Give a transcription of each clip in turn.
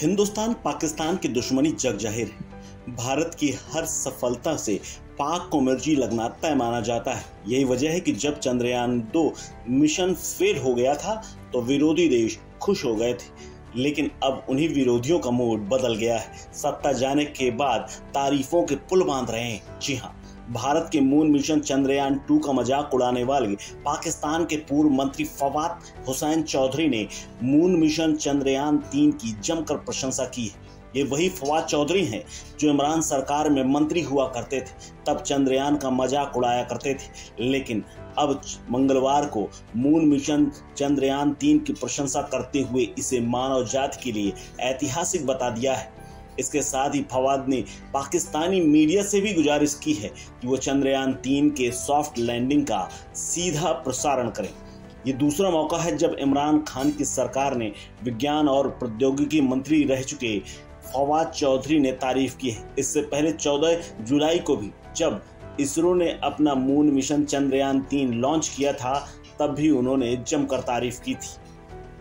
हिंदुस्तान पाकिस्तान की दुश्मनी जग ज़ाहिर है। भारत की हर सफलता से पाक को मिर्ची लगना तय माना जाता है। यही वजह है कि जब चंद्रयान दो मिशन फेल हो गया था तो विरोधी देश खुश हो गए थे। लेकिन अब उन्हीं विरोधियों का मूड बदल गया है। सत्ता जाने के बाद तारीफों के पुल बाँध रहे हैं। जी हाँ। भारत के मून मिशन चंद्रयान टू का मज़ाक उड़ाने वाले पाकिस्तान के पूर्व मंत्री फवाद हुसैन चौधरी ने मून मिशन चंद्रयान तीन की जमकर प्रशंसा की है। ये वही फवाद चौधरी हैं जो इमरान सरकार में मंत्री हुआ करते थे, तब चंद्रयान का मज़ाक उड़ाया करते थे। लेकिन अब मंगलवार को मून मिशन चंद्रयान तीन की प्रशंसा करते हुए इसे मानव जाति के लिए ऐतिहासिक बता दिया है। इसके साथ ही फवाद ने पाकिस्तानी मीडिया से भी गुजारिश की है कि वो चंद्रयान तीन के सॉफ्ट लैंडिंग का सीधा प्रसारण करें। ये दूसरा मौका है जब इमरान खान की सरकार ने विज्ञान और प्रौद्योगिकी मंत्री रह चुके फवाद चौधरी ने तारीफ़ की है। इससे पहले 14 जुलाई को भी जब इसरो ने अपना मून मिशन चंद्रयान तीन लॉन्च किया था, तब भी उन्होंने जमकर तारीफ़ की थी।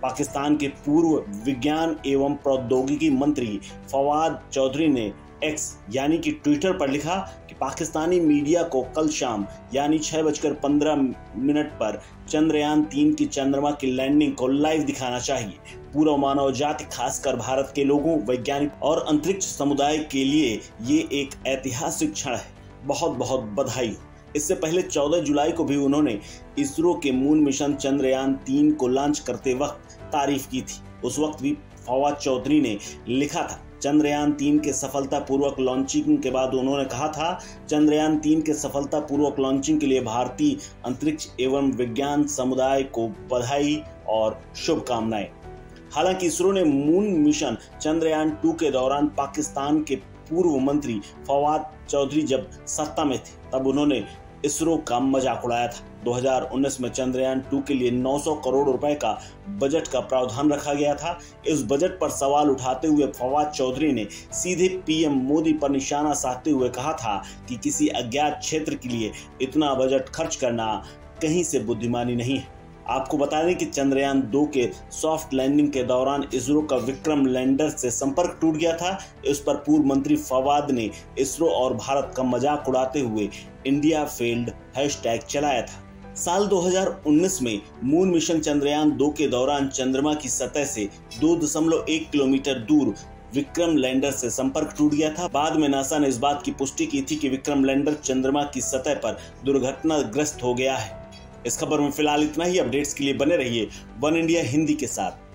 पाकिस्तान के पूर्व विज्ञान एवं प्रौद्योगिकी मंत्री फवाद चौधरी ने एक्स यानी कि ट्विटर पर लिखा कि पाकिस्तानी मीडिया को कल शाम, यानी छह बजकर पंद्रह मिनट पर चंद्रयान तीन की चंद्रमा की लैंडिंग को लाइव दिखाना चाहिए। पूरा मानव जाति, खासकर भारत के लोगों, वैज्ञानिक और अंतरिक्ष समुदाय के लिए ये एक ऐतिहासिक क्षण है। बहुत बहुत बधाई हो। इससे पहले 14 जुलाई को भी उन्होंने इसरो के मून मिशन चंद्रयान तीन को लॉन्च करते वक्त तारीफ़ की थी। उस वक्त भी फवाद चौधरी ने लिखा था, चंद्रयान तीन के सफलतापूर्वक लॉन्चिंग के बाद उन्होंने कहा था, चंद्रयान तीन के सफलतापूर्वक लॉन्चिंग के लिए भारतीय अंतरिक्ष एवं विज्ञान समुदाय को बधाई और शुभकामनाएँ। हालाँकि इसरो ने मून मिशन चंद्रयान टू के दौरान पाकिस्तान के पूर्व मंत्री फवाद चौधरी जब सत्ता में थे, तब उन्होंने इसरो का मज़ाक उड़ाया था। 2019 में चंद्रयान टू के लिए 900 करोड़ रुपए का बजट का प्रावधान रखा गया था। इस बजट पर सवाल उठाते हुए फवाद चौधरी ने सीधे पीएम मोदी पर निशाना साधते हुए कहा था कि किसी अज्ञात क्षेत्र के लिए इतना बजट खर्च करना कहीं से बुद्धिमानी नहीं है। आपको बता दें कि चंद्रयान दो के सॉफ्ट लैंडिंग के दौरान इसरो का विक्रम लैंडर से संपर्क टूट गया था। इस पर पूर्व मंत्री फवाद ने इसरो और भारत का मज़ाक उड़ाते हुए इंडिया फेल्ड हैशटैग चलाया था। साल 2019 में मून मिशन चंद्रयान दो के दौरान चंद्रमा की सतह से 2.1 किलोमीटर दूर विक्रम लैंडर से संपर्क टूट गया था। बाद में नासा ने इस बात की पुष्टि की थी कि विक्रम लैंडर चंद्रमा की सतह पर दुर्घटनाग्रस्त हो गया है। इस खबर में फ़िलहाल इतना ही। अपडेट्स के लिए बने रहिए वन इंडिया हिंदी के साथ।